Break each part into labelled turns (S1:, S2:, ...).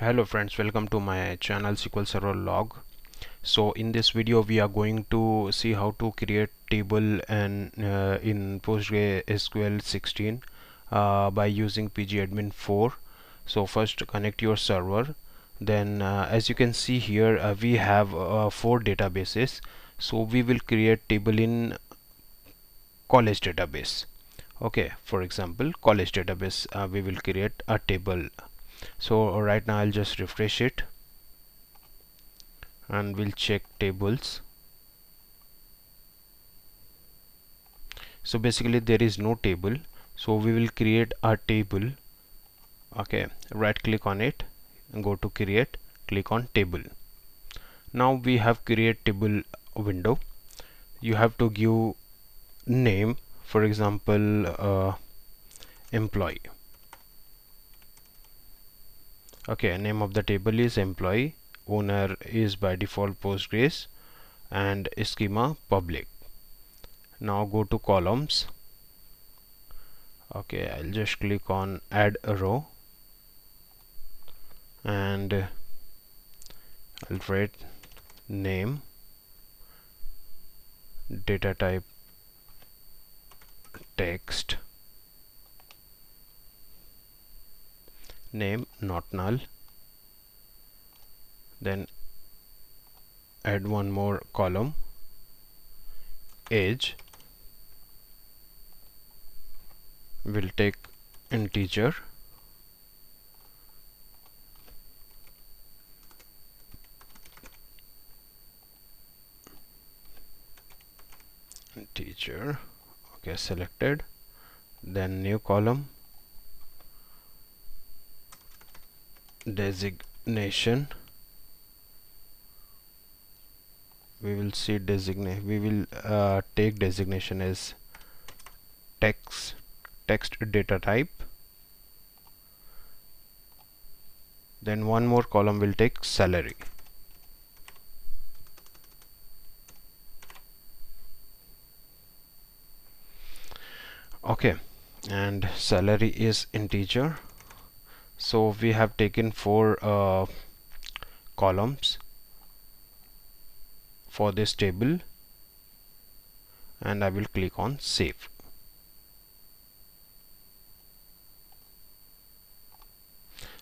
S1: hello friends welcome to my channel SQL Server log. So in this video we are going to see how to create table and uh, in PostgreSQL 16 uh, by using pgadmin 4 so first connect your server. Then uh, as you can see here uh, we have uh, four databases. So we will create table in college database. Okay for example college database uh, we will create a table so right now I'll just refresh it. And we'll check tables. So basically there is no table. So we will create a table. Okay right click on it. And go to create. Click on table. Now we have create table window. You have to give name for example uh, employee okay name of the table is employee owner is by default postgres and schema public. Now go to columns. Okay I'll just click on add a row. And I'll write name data type text name not null. Then add one more column. Age will take integer. Integer okay selected. Then new column designation. We will see designate we will uh, take designation as text text data type. Then one more column will take salary. Okay and salary is integer so we have taken four uh, columns for this table. And I will click on save.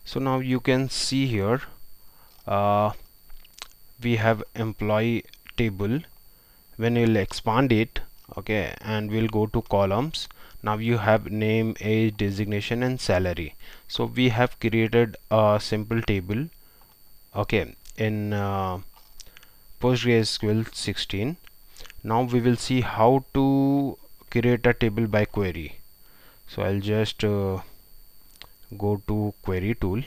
S1: So now you can see here uh, we have employee table. When you'll expand it okay and we'll go to columns. Now you have name age designation and salary. So we have created a simple table okay in uh, PostgreSQL 16 now we will see how to create a table by query. So I'll just uh, go to query tool.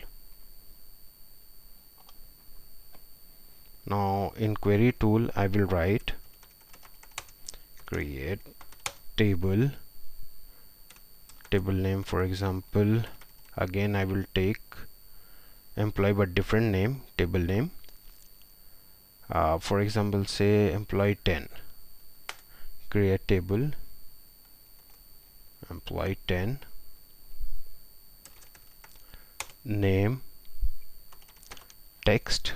S1: Now in query tool I will write create table table name for example again I will take employee but different name table name. Uh, for example say employee 10 create table employee 10 name. Text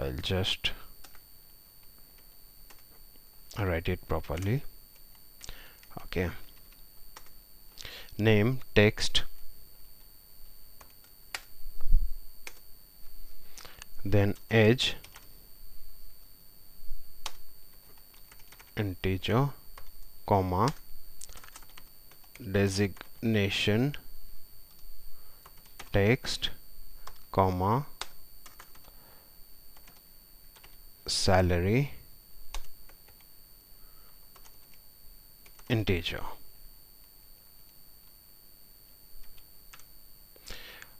S1: I'll just write it properly. Okay. Name text. Then edge integer comma. Designation text comma salary integer.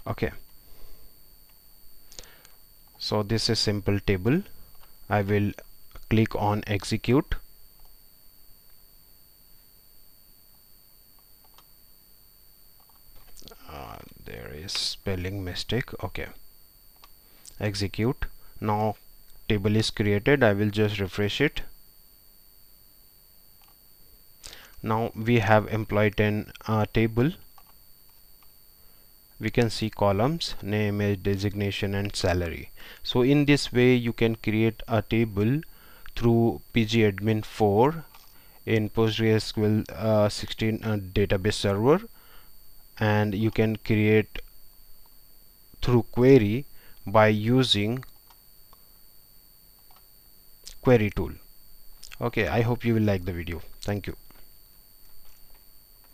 S1: Okay. So this is simple table. I will click on execute. Uh, there is spelling mistake. Okay. Execute. Now table is created I will just refresh it. Now we have employee 10 uh, table. We can see columns name age designation and salary. So in this way you can create a table through pgadmin 4 in PostgreSQL uh, 16 uh, database server. And you can create through query by using query tool. Okay I hope you will like the video. Thank you